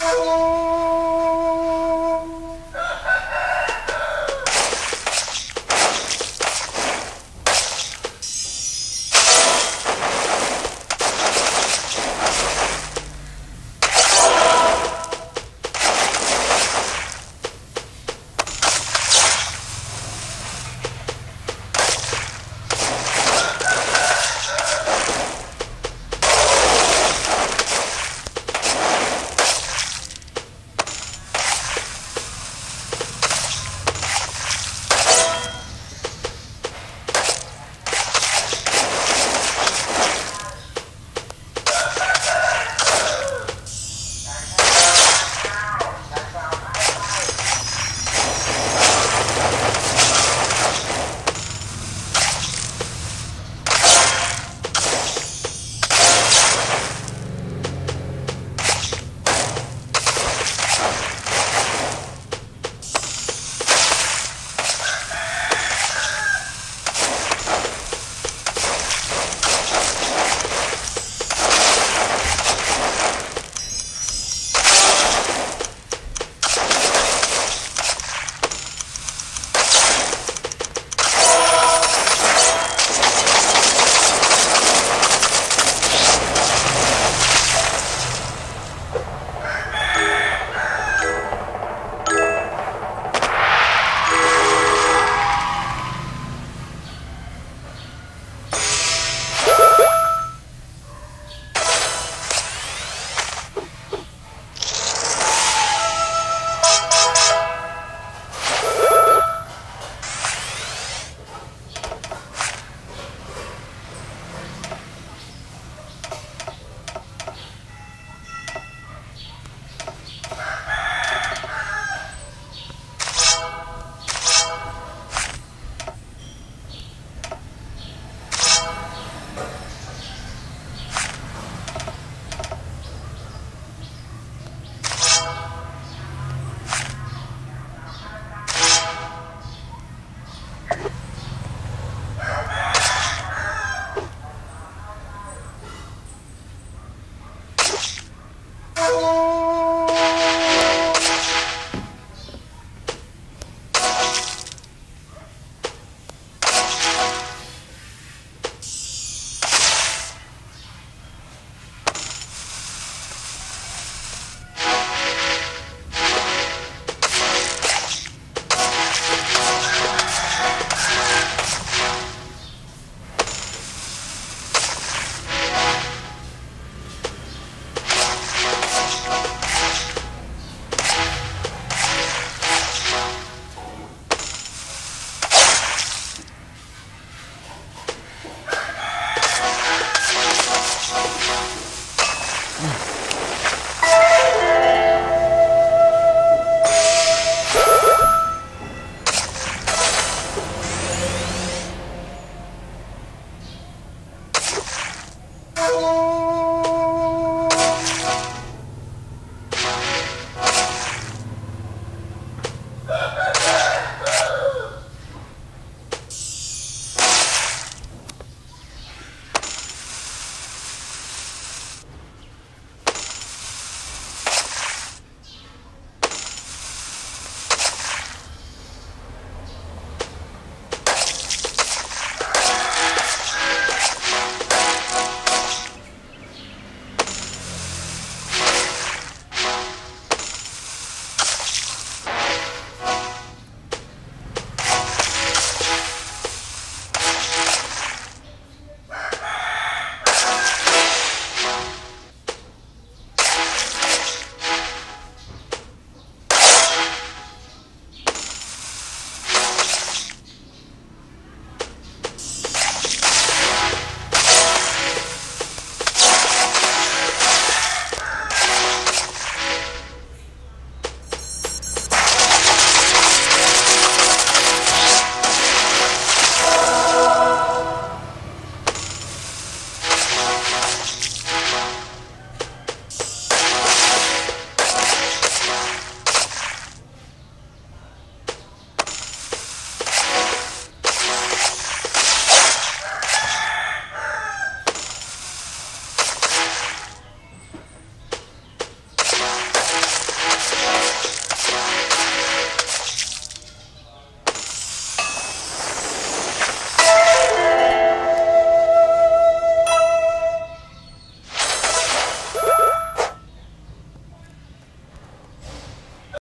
Oh!